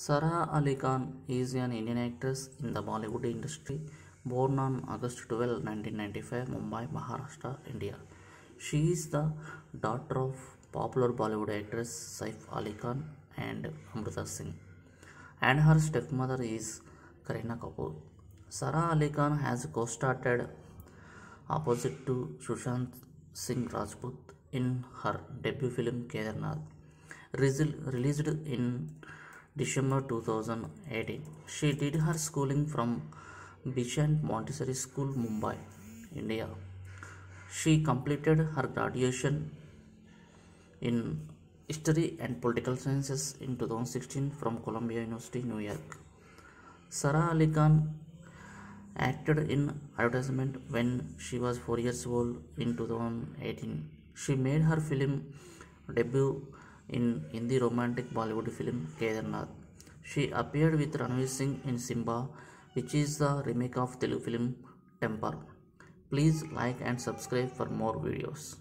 Sara Ali Khan is an Indian actress in the Bollywood industry, born on August 12, 1995, Mumbai, Maharashtra, India. She is the daughter of popular Bollywood actress Saif Ali Khan and Amrita Singh, and her stepmother is Kareena Kapoor. Sara Ali Khan has co-starred opposite to Sushant Singh Rajput in her debut film Kedarnath, released in December 2018. She did her schooling from Besant Montessori School, Mumbai, India. She completed her graduation in History and Political Sciences in 2016 from Columbia University, New York. Sara Ali Khan acted in advertisement when she was 4 years old in 2018. She made her film debut in Hindi romantic Bollywood film Kedarnath. She appeared with Ranveer Singh in Simmba, which is the remake of Telugu film Temper. Please like and subscribe for more videos.